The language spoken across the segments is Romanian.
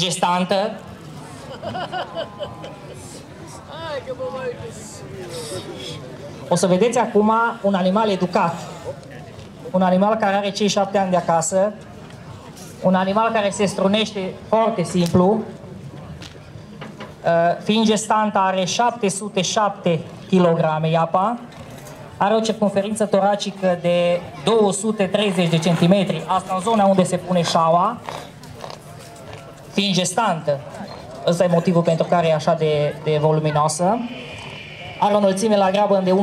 gestantă. O să vedeți acum un animal educat. Un animal care are cei șapte ani de acasă. Un animal care se strunește foarte simplu. Uh, fiind gestantă are 707 kg iapa. Are o circunferință toracică de 230 de centimetri. Asta în zona unde se pune șaua. Fiind gestantă. Ăsta e motivul pentru care e așa de, de voluminoasă. Are o înălțime la grabă de 1,65.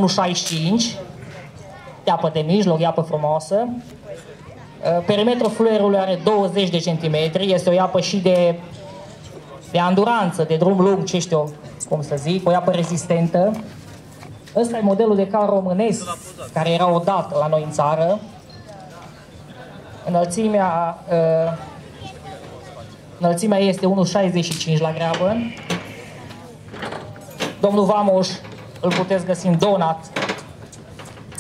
Iapă de mijloc, iapă frumoasă. Uh, perimetrul fluierului are 20 de centimetri. Este o iapă și de, de anduranță, de drum lung, ce știu cum să zic, o iapă rezistentă. Ăsta e modelul de cal românesc care era odată la noi în țară. Înălțimea, uh, înălțimea este 1,65 la greabă. Domnul Vamoș îl puteți găsi în donat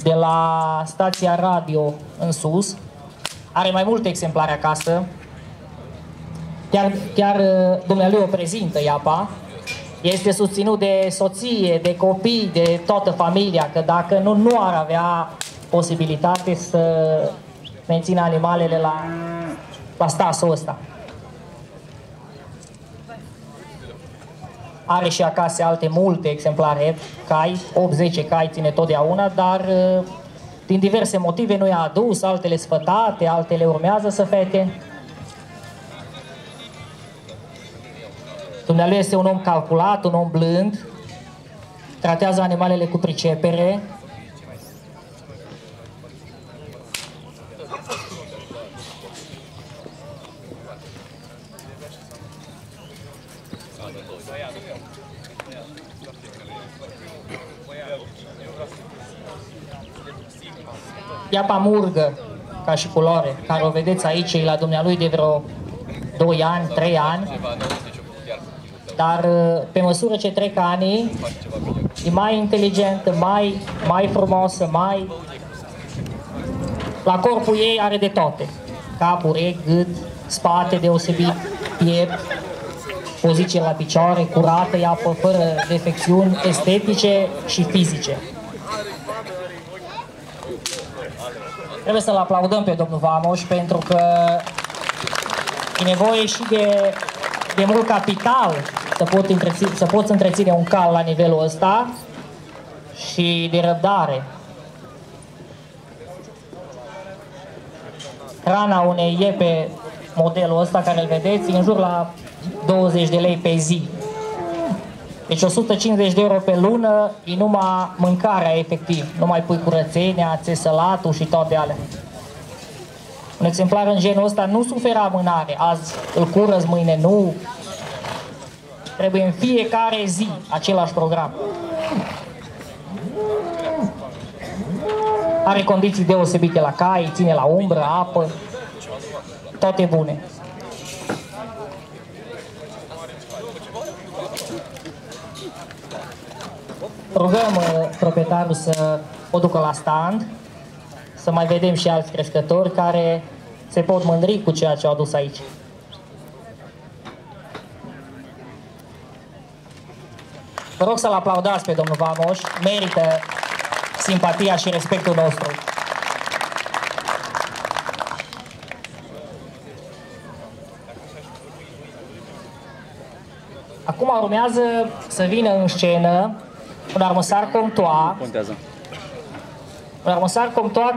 de la stația radio în sus. Are mai multe exemplare acasă. Chiar, chiar uh, dumnealui o prezintă iapa. Este susținut de soție, de copii, de toată familia, că dacă nu, nu ar avea posibilitate să mențină animalele la, la stasul ăsta. Are și acasă alte multe exemplare, cai, 80 cai ține totdeauna, dar uh, din diverse motive nu i-a adus, altele sfătate, altele urmează să fete. Dumnealui este un om calculat, un om blând, tratează animalele cu pricepere, Iapa murgă, ca și culoare, care o vedeți aici, e la dumnealui de vreo 2 ani, 3 ani. Dar uh, pe măsură ce trec anii, e mai inteligentă, mai, mai frumoasă, mai... La corpul ei are de toate. Cap, urechi, gât, spate deosebit, piept, poziție la picioare, curată, iapă, fără defecțiuni estetice și fizice. Trebuie să-l aplaudăm pe domnul Vamoș pentru că e nevoie și de, de mult capital să, pot întreține, să poți întreține un cal la nivelul ăsta și de răbdare. Hrana unei iepe modelul ăsta care îl vedeți în jur la 20 de lei pe zi. Deci 150 de euro pe lună e numai mâncarea efectiv. Nu mai pui curățenia, țesălatul și toate alea. Un exemplar în genul ăsta nu suferă amânare. Azi îl curăț, mâine nu. Trebuie în fiecare zi același program. Are condiții deosebite la cai, ține la umbră, apă, toate bune. Rugăm uh, proprietarul să o ducă la stand, să mai vedem și alți crescători care se pot mândri cu ceea ce au adus aici. Vă rog să-l aplaudați pe domnul Vamoș, merită simpatia și respectul nostru. Acum urmează să vină în scenă un armăsar comtoa. Contează. Un armăsar comtoa